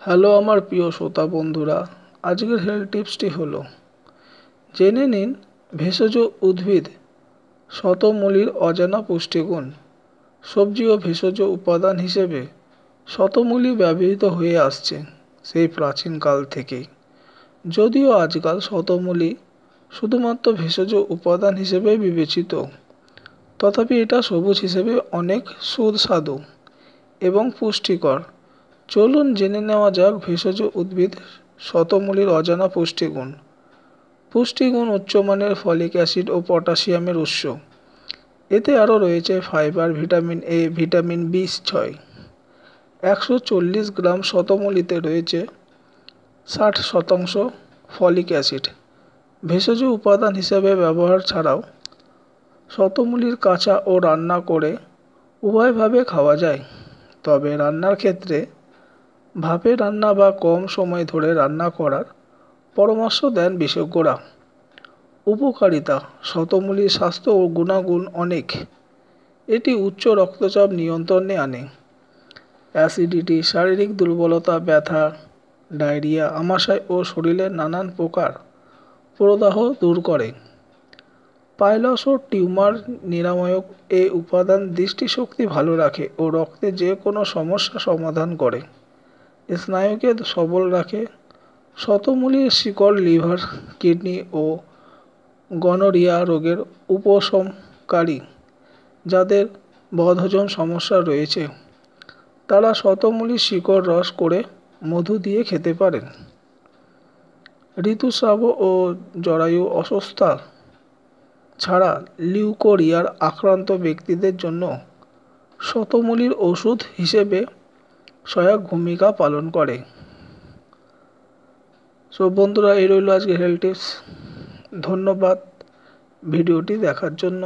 Hello আমার প্রিয় শ্রোতা বন্ধুরা, আজকের হেলথ টিপসটি হলো, জেনে নিন ভেষজ উদ্ভিদ শতমূলির অজানা পুষ্টিগুণ। সবজি ও ভেষজ উপাদান হিসেবে শতমূলি ব্যবহৃত হয়ে আসছে সেই প্রাচীনকাল থেকেই। যদিও আজকাল শতমূলি শুধুমাত্র ভেষজ উপাদান হিসেবে বিবেচিত। তথাপি এটা সবুজ হিসেবে অনেক সুস্বাদু এবং পুষ্টিকর। চলুন জেনে নেওয়া যাক ভেষজ উদ্ভিদ শতমূলির অজানা পুষ্টিগুণ। পুষ্টিগুণ উচ্চমানের ফলিক অ্যাসিড ও পটাশিয়ামের উৎস। এতে আরও রয়েছে fibre, vitamin A, vitamin B, ছয়। একশো চল্লিশ গ্রাম শতমূলিতে রয়েছে ষাট শতাংশ ফলিক অ্যাসিড। ভেষজ উপাদান হিসেবে ব্যবহার ছাড়াও শতমূলির কাঁচা ও রান্না করে উভয়ভাবে খাওয়া যায়। তবে রান্নার ক্ষেত্রে ভাপে রান্না বা কম সময় ধরে রান্না করার পরামর্শ দেন বিশেষজ্ঞরা। উপকারিতা, শতমূলীর স্বাস্থ্য ও গুণাগুণ অনেক। এটি উচ্চ রক্তচাপ নিয়ন্ত্রণে আনে। অ্যাসিডিটি, শারীরিক দুর্বলতা, ব্যথা ডায়রিয়া, আমাশয় ও শরীরের নানান প্রকার প্রদাহ দূর করে। পাইলস ও টিউমার নিরাময়ক এ উপাদান দৃষ্টিশক্তি ভালো রাখে ও রক্তে যে কোনো সমস্যা সমাধান করে। স্নায়ুকে সবল রাখে। শতমূলীর শিকড়, লিভার, কিডনি ও গনোরিয়া রোগের উপশমকারী যাদের বদহজম সমস্যা রয়েছে। তারা শতমূলী শিকড় রস করে মধু দিয়ে খেতে পারেন। ঋতুস্রাব ও জরায়ু অসুস্থতা ছাড়া লিউকোরিয়ার আক্রান্ত ব্যক্তিদের জন্য শতমূলির ওষুধ হিসেবে সহায়ক ভূমিকা পালন করে। সো বন্ধুরা, এই রইল আজকে হেলথ টিপস ধন্যবাদ ভিডিওটি দেখার জন্য।